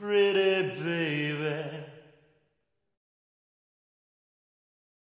pretty baby.